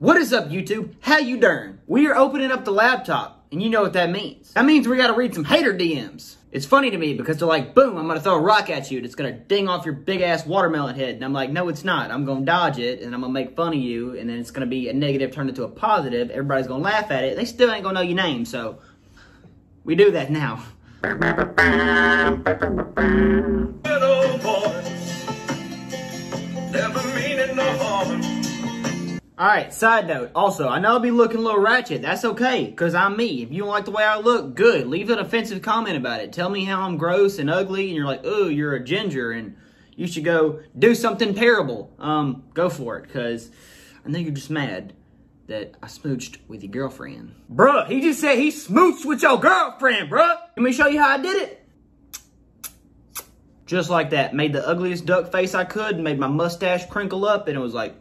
What is up, YouTube? How you doing? We are opening up the laptop, and you know what that means. That means we gotta read some hater DMs. It's funny to me because they're like, boom, I'm gonna throw a rock at you, and it's gonna ding off your big ass watermelon head. And I'm like, no, it's not. I'm gonna dodge it, and I'm gonna make fun of you, and then it's gonna be a negative turned into a positive. Everybody's gonna laugh at it. They still ain't gonna know your name, so we do that now. Never harm. Alright, side note. Also, I know I'll be looking a little ratchet. That's okay, because I'm me. If you don't like the way I look, good. Leave an offensive comment about it. Tell me how I'm gross and ugly, and you're like, oh, you're a ginger, and you should go do something terrible. Um, go for it, because I know you're just mad that I smooched with your girlfriend. Bruh, he just said he smooched with your girlfriend, bruh. Let me show you how I did it. Just like that. Made the ugliest duck face I could, made my mustache crinkle up, and it was like,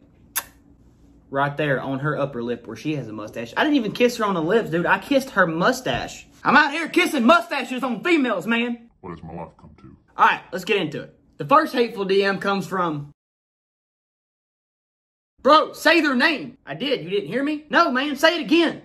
right there on her upper lip where she has a mustache. I didn't even kiss her on the lips, dude. I kissed her mustache. I'm out here kissing mustaches on females, man. What has my life come to? All right, let's get into it. The first hateful DM comes from. Bro, say their name. I did. You didn't hear me? No, man, say it again.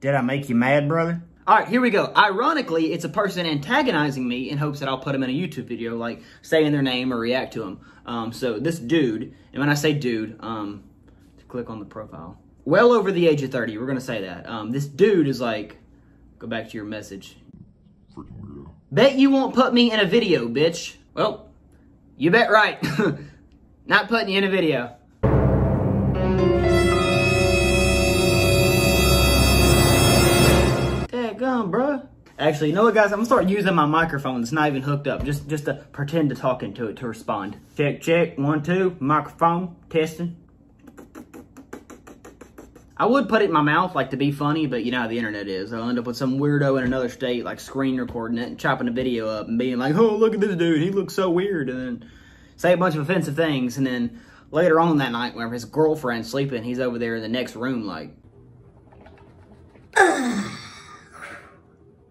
Did I make you mad, brother? All right, here we go. Ironically, it's a person antagonizing me in hopes that I'll put them in a YouTube video, like saying their name or react to them. Um, so this dude, and when I say dude, um, click on the profile. Well over the age of 30, we're gonna say that. Um, this dude is like, go back to your message. Freaking weirdo. Bet you won't put me in a video, bitch. Well, you bet right. Not putting you in a video. Actually, you know what, guys? I'm gonna start using my microphone that's not even hooked up, just just to pretend to talk into it to respond. Check, check, one, two, microphone, testing. I would put it in my mouth, like, to be funny, but you know how the internet is. I'll end up with some weirdo in another state, like, screen recording it and chopping the video up and being like, oh, look at this dude, he looks so weird, and then say a bunch of offensive things, and then later on that night, whenever his girlfriend's sleeping, he's over there in the next room, like,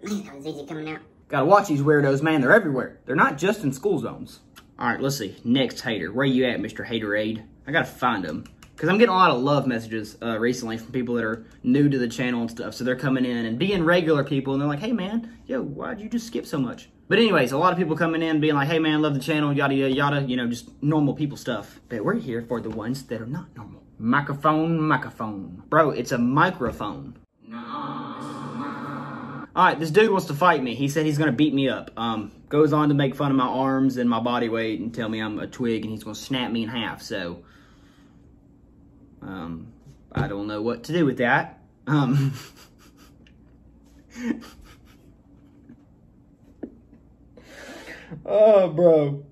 Man, that was easy coming out. Gotta watch these weirdos, man. They're everywhere. They're not just in school zones. All right, let's see. Next hater. Where you at, Mr. Haterade? I gotta find him. Because I'm getting a lot of love messages uh, recently from people that are new to the channel and stuff. So they're coming in and being regular people. And they're like, hey, man, yo, why'd you just skip so much? But anyways, a lot of people coming in being like, hey, man, love the channel, yada, yada, yada. You know, just normal people stuff. But we're here for the ones that are not normal. Microphone, microphone. Bro, it's a microphone. All right, this dude wants to fight me. He said he's gonna beat me up. Um, goes on to make fun of my arms and my body weight and tell me I'm a twig and he's gonna snap me in half. So, um, I don't know what to do with that. Um, oh, bro,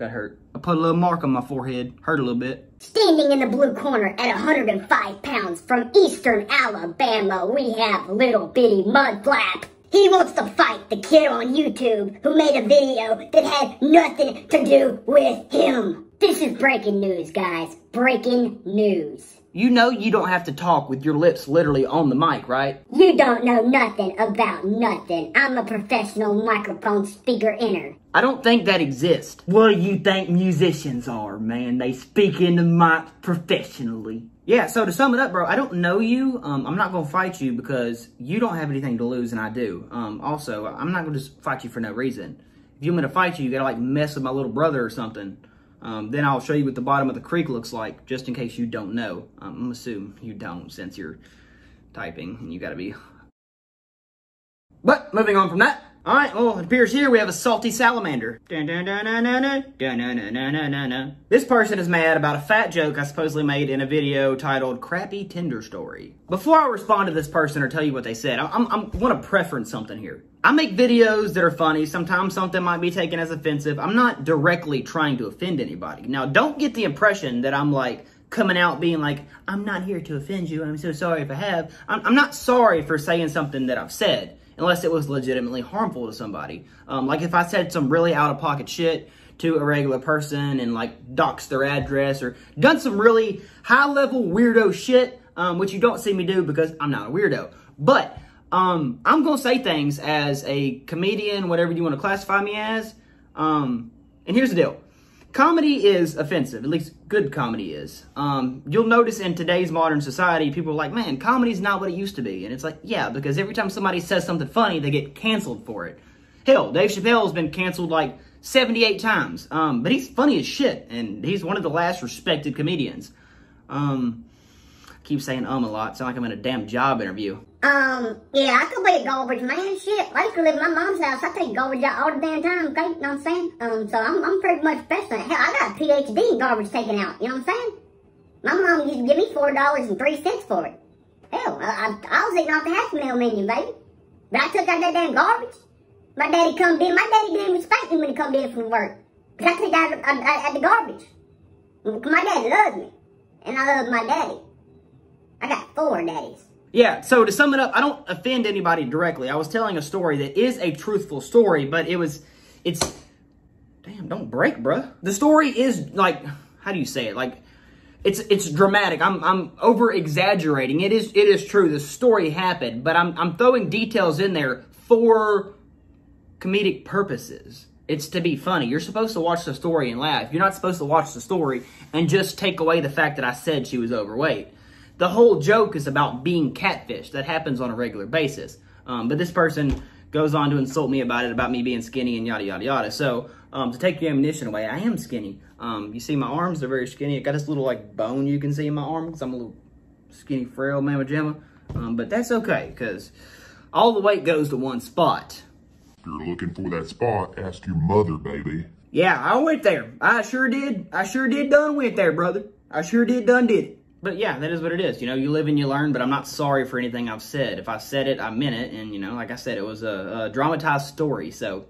that hurt. I put a little mark on my forehead. Hurt a little bit. Standing in the blue corner at 105 pounds from eastern Alabama, we have little bitty mudflap. He wants to fight the kid on YouTube who made a video that had nothing to do with him. This is breaking news, guys. Breaking news. You know you don't have to talk with your lips literally on the mic, right? You don't know nothing about nothing. I'm a professional microphone speaker inner. I don't think that exists. What do you think musicians are, man? They speak in the mic professionally. Yeah, so to sum it up, bro, I don't know you. Um, I'm not gonna fight you because you don't have anything to lose and I do. Um, also, I'm not gonna just fight you for no reason. If you want me to fight you, you gotta like mess with my little brother or something. Um, then I'll show you what the bottom of the creek looks like, just in case you don't know. Um, I'm assume you don't since you're typing and you gotta be. But moving on from that. All right, well, it appears here we have a salty salamander. This person is mad about a fat joke I supposedly made in a video titled Crappy Tinder Story. Before I respond to this person or tell you what they said, I'm, I'm want to preference something here. I make videos that are funny. Sometimes something might be taken as offensive. I'm not directly trying to offend anybody. Now, don't get the impression that I'm like, coming out being like, I'm not here to offend you, I'm so sorry if I have. I'm, I'm not sorry for saying something that I've said unless it was legitimately harmful to somebody. Um, like if I said some really out of pocket shit to a regular person and like doxed their address or done some really high level weirdo shit, um, which you don't see me do because I'm not a weirdo. But um, I'm gonna say things as a comedian, whatever you want to classify me as. Um, and here's the deal. Comedy is offensive. At least good comedy is. Um, you'll notice in today's modern society, people are like, man, comedy's not what it used to be. And it's like, yeah, because every time somebody says something funny, they get canceled for it. Hell, Dave Chappelle's been canceled like 78 times. Um, but he's funny as shit, and he's one of the last respected comedians. Um, I keep saying um a lot. Sound like I'm in a damn job interview. Um, yeah, I could be garbage man. Shit, I used to live in my mom's house. I take garbage out all the damn time, okay? You know what I'm saying? Um, so I'm, I'm pretty much best at. Hell, I got a PhD in garbage taken out. You know what I'm saying? My mom used to give me four dollars and three cents for it. Hell, I, I, I was eating off the half meal menu, baby. But I took out that damn garbage. My daddy come in. My daddy didn't spank me when he come in from work. Cause I took out at the garbage. My daddy loves me. And I love my daddy. I got four daddies. Yeah, so to sum it up, I don't offend anybody directly. I was telling a story that is a truthful story, but it was, it's, damn, don't break, bruh. The story is like, how do you say it? Like, it's it's dramatic. I'm I'm over exaggerating. It is it is true. The story happened, but I'm I'm throwing details in there for comedic purposes. It's to be funny. You're supposed to watch the story and laugh. You're not supposed to watch the story and just take away the fact that I said she was overweight. The whole joke is about being catfish. That happens on a regular basis. Um, but this person goes on to insult me about it, about me being skinny and yada, yada, yada. So um, to take the ammunition away, I am skinny. Um, you see my arms, they're very skinny. I got this little like bone you can see in my arm because I'm a little skinny, frail mamma jamma. Um, but that's okay because all the weight goes to one spot. If you're looking for that spot, ask your mother, baby. Yeah, I went there. I sure did. I sure did done went there, brother. I sure did done did it. But yeah, that is what it is. You know, you live and you learn, but I'm not sorry for anything I've said. If I said it, I meant it. And, you know, like I said, it was a, a dramatized story. So,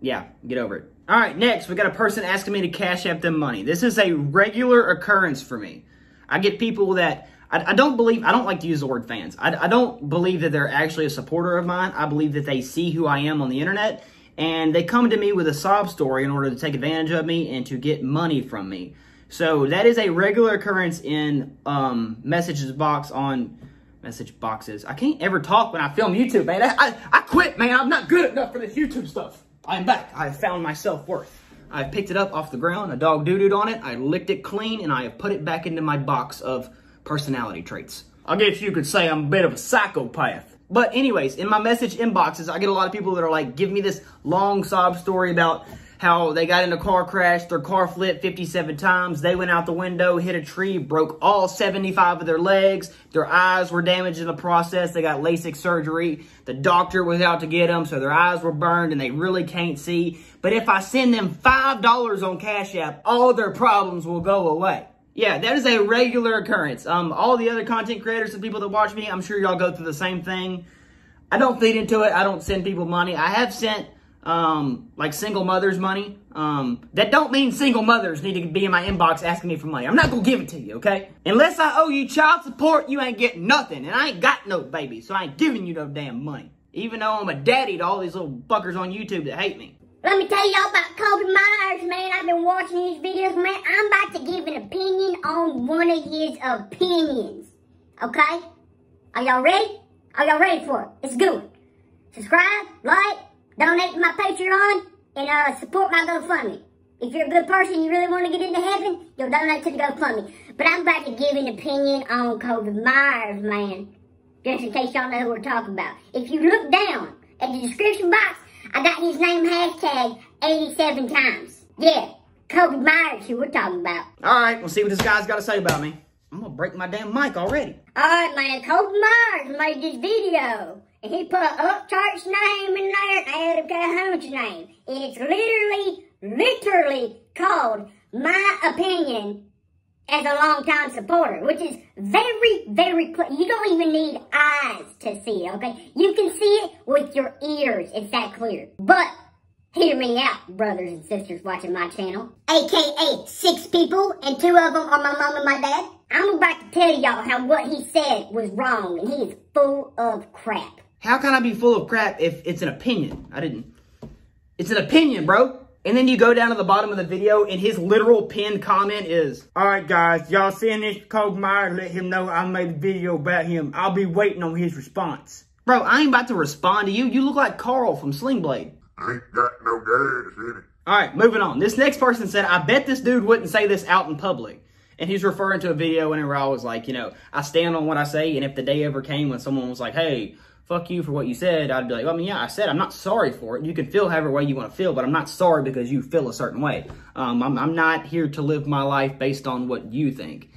yeah, get over it. All right, next, we got a person asking me to cash app them money. This is a regular occurrence for me. I get people that I, I don't believe, I don't like to use the word fans. I, I don't believe that they're actually a supporter of mine. I believe that they see who I am on the internet and they come to me with a sob story in order to take advantage of me and to get money from me. So that is a regular occurrence in um, messages box on message boxes. I can't ever talk when I film YouTube, man. I, I, I quit, man. I'm not good enough for this YouTube stuff. I'm back. I have found my self-worth. I picked it up off the ground. A dog doo-dooed on it. I licked it clean, and I have put it back into my box of personality traits. I guess you could say I'm a bit of a psychopath. But anyways, in my message inboxes, I get a lot of people that are like, give me this long sob story about how they got in a car crash, their car flipped 57 times, they went out the window, hit a tree, broke all 75 of their legs, their eyes were damaged in the process, they got LASIK surgery, the doctor was out to get them, so their eyes were burned and they really can't see. But if I send them $5 on Cash App, all their problems will go away. Yeah, that is a regular occurrence. Um, all the other content creators and people that watch me, I'm sure y'all go through the same thing. I don't feed into it. I don't send people money. I have sent um, like single mothers money. Um, that don't mean single mothers need to be in my inbox asking me for money. I'm not gonna give it to you, okay? Unless I owe you child support, you ain't getting nothing. And I ain't got no baby, so I ain't giving you no damn money. Even though I'm a daddy to all these little fuckers on YouTube that hate me. Let me tell y'all about Colby Myers, man. I've been watching his videos, man. I'm about to give an opinion on one of his opinions. Okay? Are y'all ready? Are y'all ready for it? It's good. Subscribe, like, donate to my Patreon, and uh, support my GoFundMe. If you're a good person, you really want to get into heaven, you'll donate to the GoFundMe. But I'm about to give an opinion on Colby Myers, man. Just in case y'all know who we're talking about. If you look down at the description box, I got his name hashtag 87 times. Yeah, Colby Myers who we're talking about. All right, we'll see what this guy's got to say about me. I'm gonna break my damn mic already. Alright, man, Colby Myers made this video. He put Upchurch's name in there and Adam Calhoun's name. It's literally, literally called My Opinion as a longtime supporter, which is very, very clear. You don't even need eyes to see it, okay? You can see it with your ears. It's that clear. But hear me out, brothers and sisters watching my channel. AKA six people, and two of them are my mom and my dad. I'm about to tell y'all how what he said was wrong, and he is full of crap. How can I be full of crap if it's an opinion? I didn't. It's an opinion, bro. And then you go down to the bottom of the video and his literal pinned comment is, Alright guys, y'all seeing this Meyer, let him know I made a video about him. I'll be waiting on his response. Bro, I ain't about to respond to you. You look like Carl from Sling Blade. I ain't got no gas in it. All right, moving on. This next person said, I bet this dude wouldn't say this out in public. And he's referring to a video whenever I was like, you know, I stand on what I say. And if the day ever came when someone was like, hey, fuck you for what you said, I'd be like, well, I mean, yeah, I said I'm not sorry for it. You can feel however way you want to feel, but I'm not sorry because you feel a certain way. Um, I'm, I'm not here to live my life based on what you think.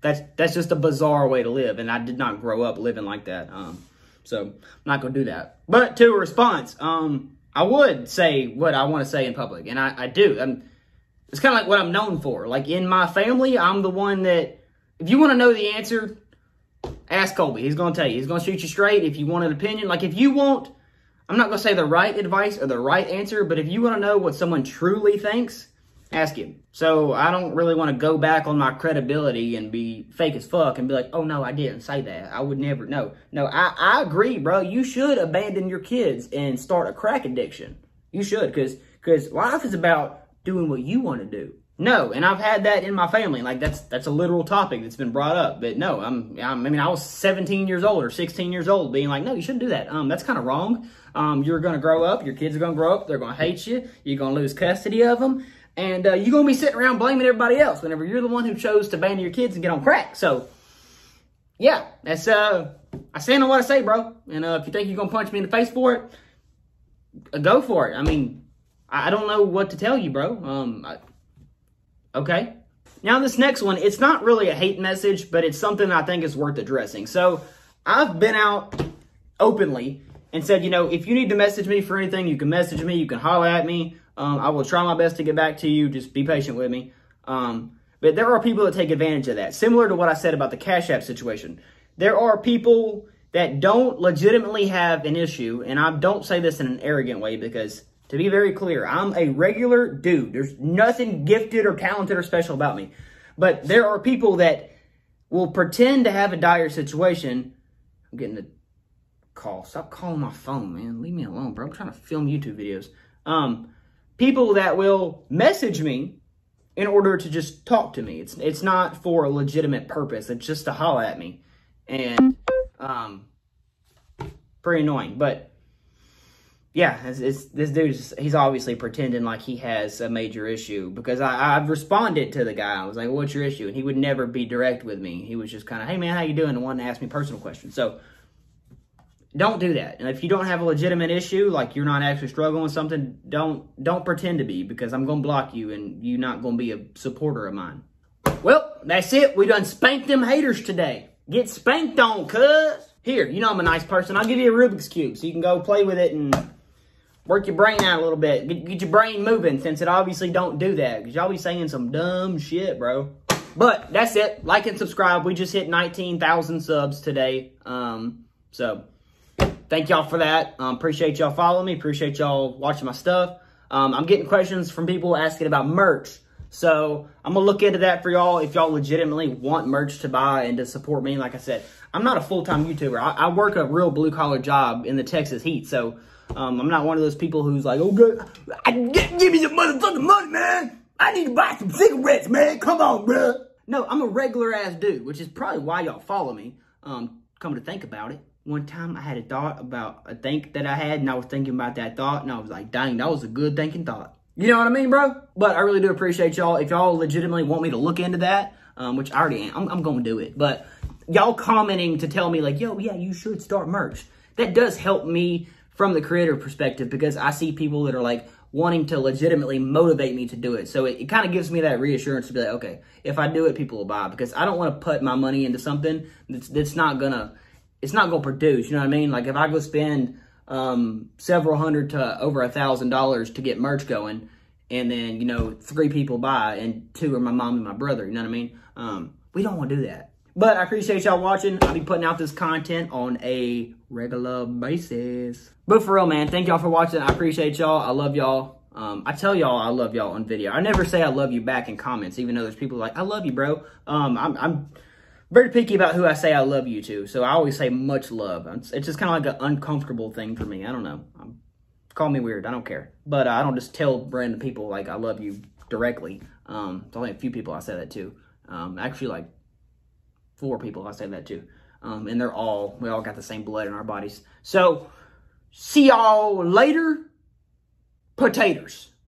That's that's just a bizarre way to live, and I did not grow up living like that. Um, so I'm not gonna do that. But to a response, um, I would say what I want to say in public, and I, I do. I'm, it's kind of like what I'm known for. Like in my family, I'm the one that if you want to know the answer, ask Colby. He's going to tell you. He's going to shoot you straight. If you want an opinion, like if you want, I'm not going to say the right advice or the right answer, but if you want to know what someone truly thinks, ask him. So I don't really want to go back on my credibility and be fake as fuck and be like, oh no, I didn't say that. I would never. No, no, I, I agree, bro. You should abandon your kids and start a crack addiction. You should, because because life is about doing what you want to do. No, and I've had that in my family. Like that's that's a literal topic that's been brought up. But no, I'm, I'm I mean I was 17 years old or 16 years old, being like, no, you shouldn't do that. Um, that's kind of wrong. Um, you're gonna grow up. Your kids are gonna grow up. They're gonna hate you. You're gonna lose custody of them, and uh, you're gonna be sitting around blaming everybody else whenever you're the one who chose to ban your kids and get on crack. So, yeah, that's uh, I stand on what I say, bro. And uh, if you think you're gonna punch me in the face for it, uh, go for it. I mean, I don't know what to tell you, bro. Um, I, Okay. Now, this next one, it's not really a hate message, but it's something I think is worth addressing. So, I've been out openly and said, you know, if you need to message me for anything, you can message me, you can holler at me. Um, I will try my best to get back to you. Just be patient with me. Um, but there are people that take advantage of that. Similar to what I said about the Cash App situation. There are people that don't legitimately have an issue, and I don't say this in an arrogant way because to be very clear, I'm a regular dude. There's nothing gifted or talented or special about me. But there are people that will pretend to have a dire situation. I'm getting a call. Stop calling my phone, man. Leave me alone, bro. I'm trying to film YouTube videos. Um, people that will message me in order to just talk to me. It's it's not for a legitimate purpose. It's just to holler at me. And um pretty annoying. But yeah, it's, it's, this dude's he's obviously pretending like he has a major issue because I, I've responded to the guy. I was like, "What's your issue?" And he would never be direct with me. He was just kind of, "Hey man, how you doing?" and wanted to ask me personal questions. So don't do that. And if you don't have a legitimate issue, like you're not actually struggling with something, don't don't pretend to be because I'm gonna block you and you're not gonna be a supporter of mine. Well, that's it. We done spanked them haters today. Get spanked on, cuz. Here, you know I'm a nice person. I'll give you a Rubik's Cube so you can go play with it and work your brain out a little bit. Get, get your brain moving since it obviously don't do that. Because y'all be saying some dumb shit, bro. But that's it. Like and subscribe. We just hit 19,000 subs today. Um, so thank y'all for that. Um, appreciate y'all following me. Appreciate y'all watching my stuff. Um, I'm getting questions from people asking about merch. So I'm going to look into that for y'all if y'all legitimately want merch to buy and to support me. Like I said, I'm not a full-time YouTuber. I, I work a real blue-collar job in the Texas heat. So um, I'm not one of those people who's like, oh, good, I, give, give me some motherfucking money, man. I need to buy some cigarettes, man. Come on, bro. No, I'm a regular ass dude, which is probably why y'all follow me. Um, come to think about it. One time I had a thought about a think that I had, and I was thinking about that thought, and I was like, dang, that was a good thinking thought. You know what I mean, bro? But I really do appreciate y'all. If y'all legitimately want me to look into that, um, which I already am, I'm, I'm going to do it. But y'all commenting to tell me like, yo, yeah, you should start merch. That does help me from the creator perspective because I see people that are like wanting to legitimately motivate me to do it. So it, it kind of gives me that reassurance to be like, okay, if I do it, people will buy because I don't want to put my money into something that's, that's not gonna, it's not gonna produce. You know what I mean? Like if I go spend um, several hundred to over a thousand dollars to get merch going, and then you know three people buy and two are my mom and my brother. You know what I mean? Um, we don't want to do that. But I appreciate y'all watching. I'll be putting out this content on a regular basis. But for real, man, thank y'all for watching. I appreciate y'all. I love y'all. Um, I tell y'all I love y'all on video. I never say I love you back in comments, even though there's people like, I love you, bro. Um, I'm, I'm very picky about who I say I love you to. So I always say much love. It's, it's just kind of like an uncomfortable thing for me. I don't know. I'm, call me weird. I don't care. But uh, I don't just tell random people like I love you directly. Um, it's only a few people I say that to. Um, actually, like four people I say that to. Um, and they're all, we all got the same blood in our bodies. So, see y'all later. Potatoes.